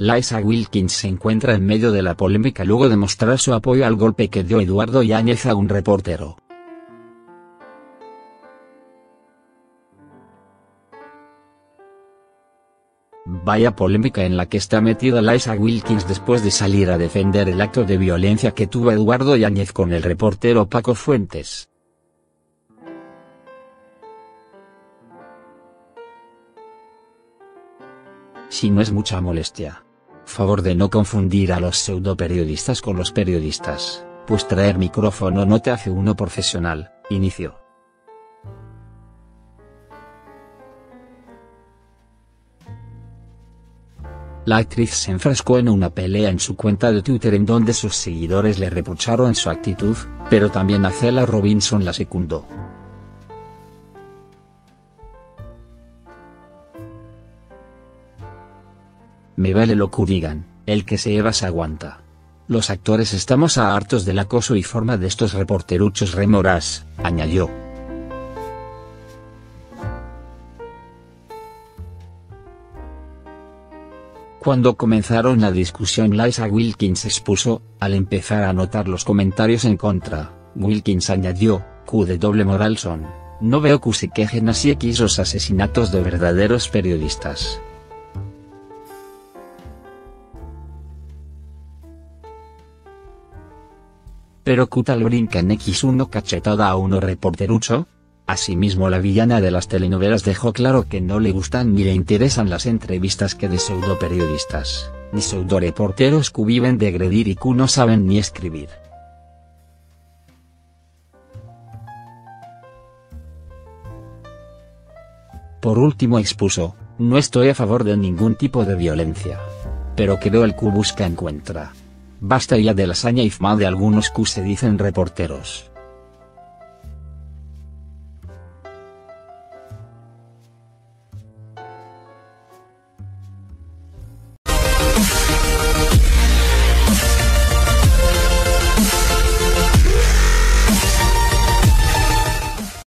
Liza Wilkins se encuentra en medio de la polémica luego de mostrar su apoyo al golpe que dio Eduardo Yáñez a un reportero. Vaya polémica en la que está metida Liza Wilkins después de salir a defender el acto de violencia que tuvo Eduardo Yáñez con el reportero Paco Fuentes. Si no es mucha molestia. Favor de no confundir a los pseudo periodistas con los periodistas, pues traer micrófono no te hace uno profesional, inicio. La actriz se enfrascó en una pelea en su cuenta de Twitter en donde sus seguidores le reprocharon su actitud, pero también a Cela Robinson la secundó. Me vale lo que digan, el que se lleva se aguanta. Los actores estamos hartos del acoso y forma de estos reporteruchos remoras, añadió. Cuando comenzaron la discusión Liza Wilkins expuso, al empezar a notar los comentarios en contra, Wilkins añadió, Q de doble moral son, no veo que se quejen así X los asesinatos de verdaderos periodistas. Pero Q tal brinca en X1 cachetada a uno reporterucho, Asimismo la villana de las telenovelas dejó claro que no le gustan ni le interesan las entrevistas que de pseudo periodistas, ni pseudo reporteros que viven de agredir y que no saben ni escribir. Por último expuso, no estoy a favor de ningún tipo de violencia. Pero creo el Q busca encuentra. Basta ya de la y fma de algunos Q se dicen reporteros.